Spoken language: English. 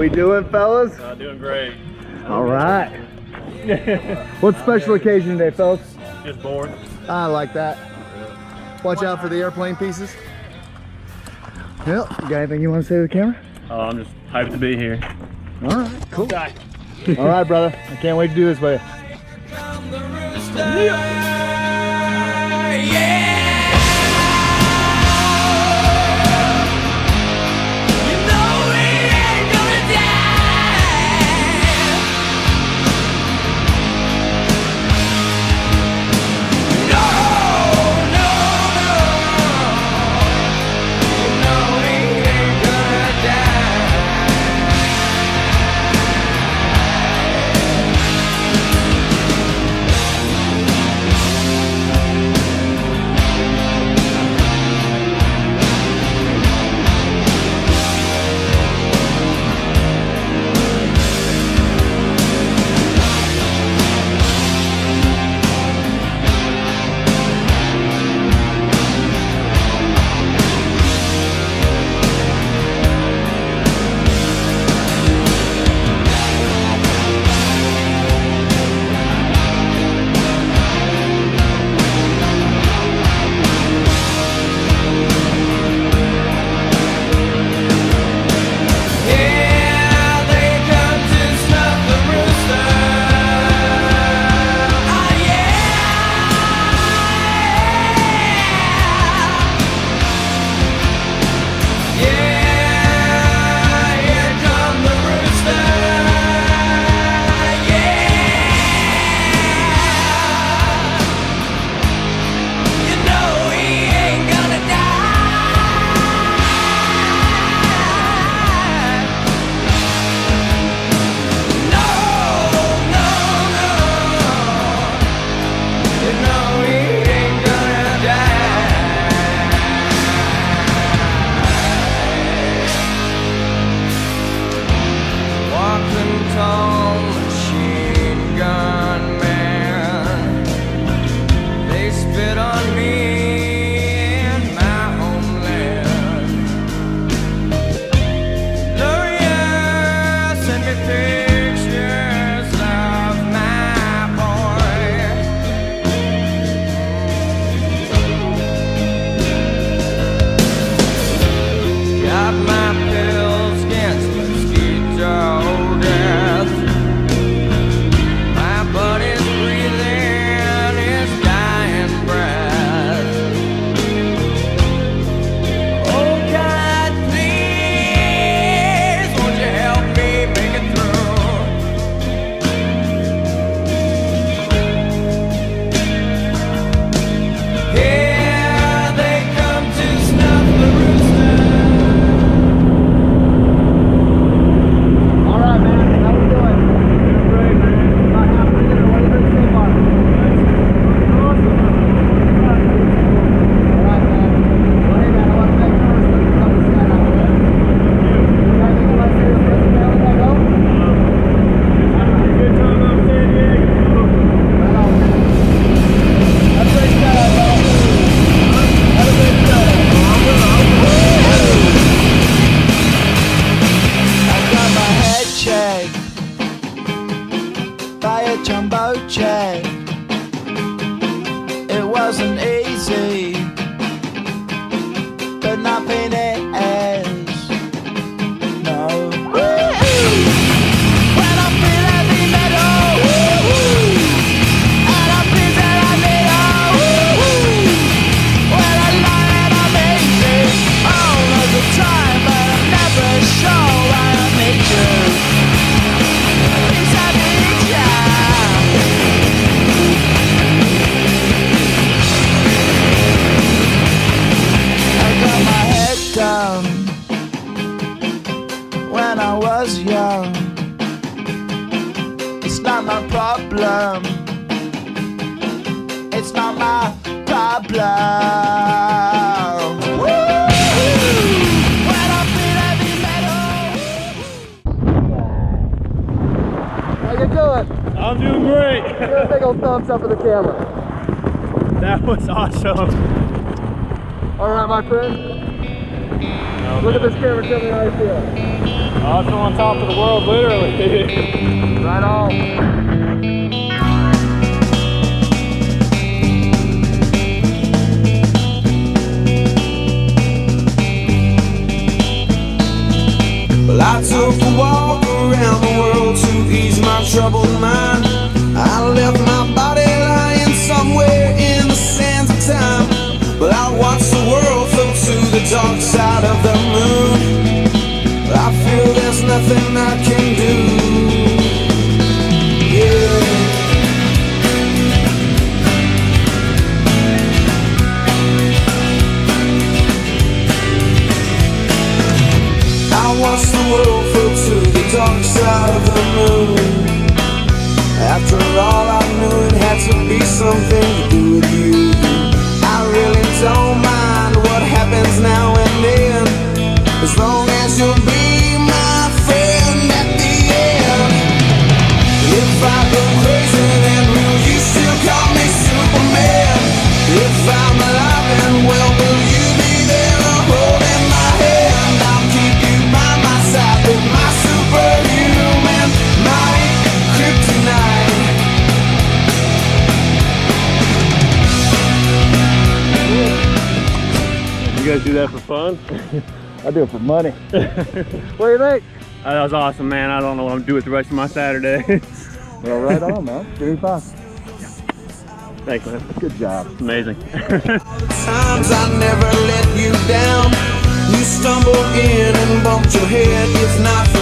we doing, fellas? Uh, doing great. All right. What special occasion today, fellas? Just bored. I like that. Watch out for the airplane pieces. Well, you got anything you want to say to the camera? Uh, I'm just hyped to be here. All right, cool. All right, brother. I can't wait to do this with you. It's not my problem. When I feel heavy metal. How you doing? I'm doing great. Give a big old thumbs up for the camera. that was awesome. All right, my friend. Look at this camera. Tell me how you feel. Oh, on top of the world, literally. Right on. Troubled mind. I left my body lying somewhere in the sands of time. But I watched the world float to the dark side of the moon. I feel there's nothing I can do. Yeah. I watched the world float to the dark side of the moon. After all, I knew it had to be something to do with you. I really don't mind what happens now guys do that for fun? I do it for money. what do you think? Uh, that was awesome, man. I don't know what I'm gonna do with the rest of my Saturday. Well, right on, man. Give me five. Thanks, man. Good job. Amazing. times I never let you down. You stumbled in and bumped your head, if not for